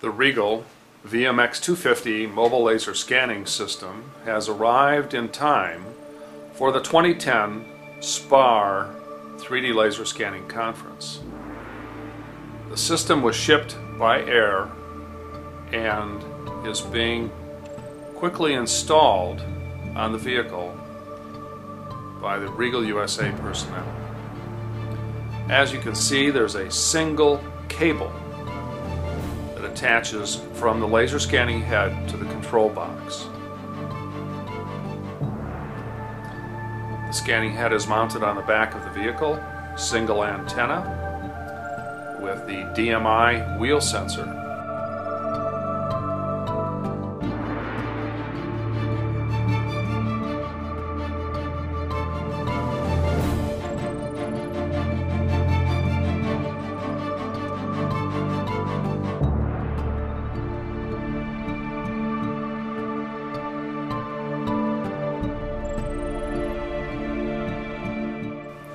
The RIEGL VMX250 mobile laser scanning system has arrived in time for the 2010 SPAR 3D laser scanning conference. The system was shipped by air and is being quickly installed on the vehicle by the RIEGL USA personnel. As you can see, there's a single cable attaches from the laser scanning head to the control box. The scanning head is mounted on the back of the vehicle, single antenna with the DMI wheel sensor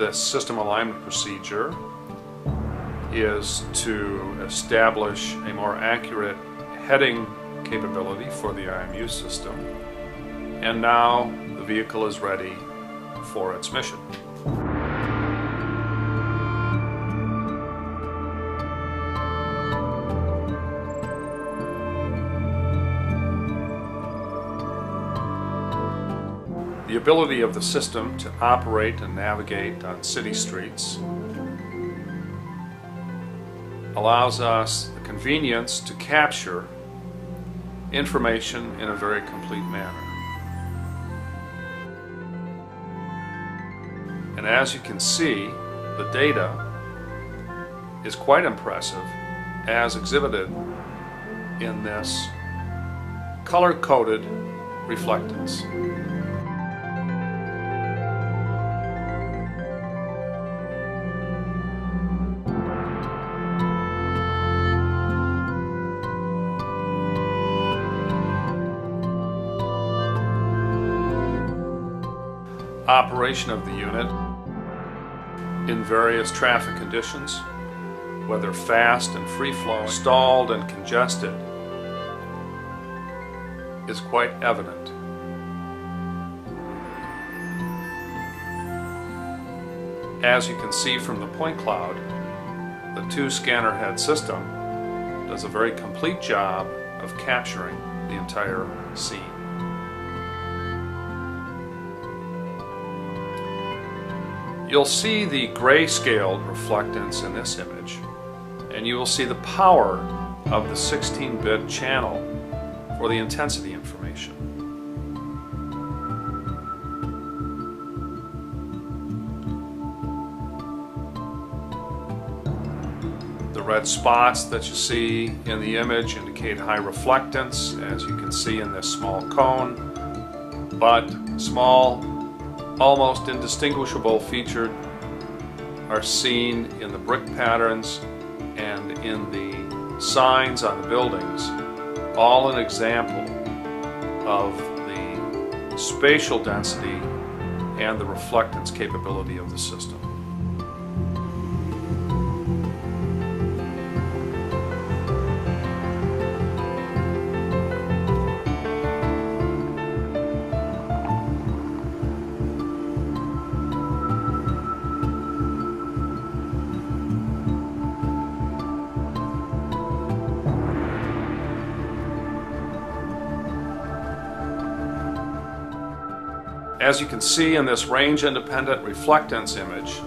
the system alignment procedure is to establish a more accurate heading capability for the IMU system. And now the vehicle is ready for its mission. The ability of the system to operate and navigate on city streets allows us the convenience to capture information in a very complete manner. And as you can see, the data is quite impressive as exhibited in this color-coded reflectance. Operation of the unit in various traffic conditions, whether fast and free flow, stalled and congested, is quite evident. As you can see from the point cloud, the two scanner head system does a very complete job of capturing the entire scene. You'll see the grayscaled reflectance in this image, and you will see the power of the 16-bit channel for the intensity information. The red spots that you see in the image indicate high reflectance, as you can see in this small cone, but small almost indistinguishable featured are seen in the brick patterns and in the signs on the buildings, all an example of the spatial density and the reflectance capability of the system. As you can see in this range-independent reflectance image,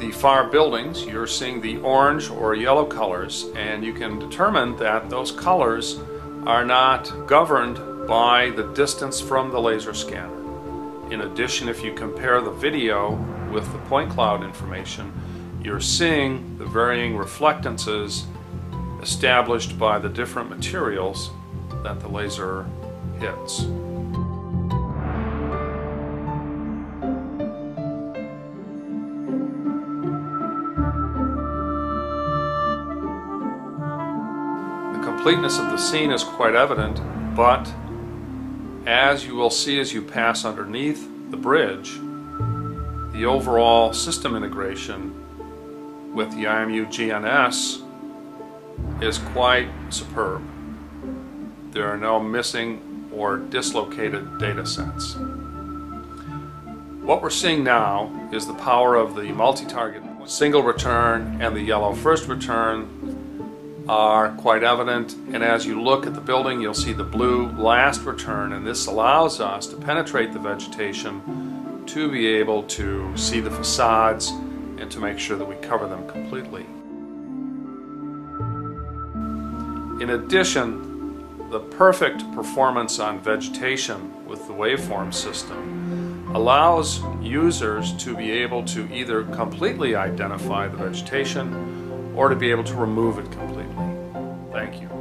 the far buildings, you're seeing the orange or yellow colors, and you can determine that those colors are not governed by the distance from the laser scanner. In addition, if you compare the video with the point cloud information, you're seeing the varying reflectances established by the different materials that the laser hits. Completeness of the scene is quite evident, but as you will see as you pass underneath the bridge, the overall system integration with the IMU GNS is quite superb. There are no missing or dislocated data sets. What we're seeing now is the power of the multi-target single return and the yellow first return are quite evident and as you look at the building you'll see the blue last return and this allows us to penetrate the vegetation to be able to see the facades and to make sure that we cover them completely. In addition, the perfect performance on vegetation with the waveform system allows users to be able to either completely identify the vegetation or to be able to remove it completely. Thank you.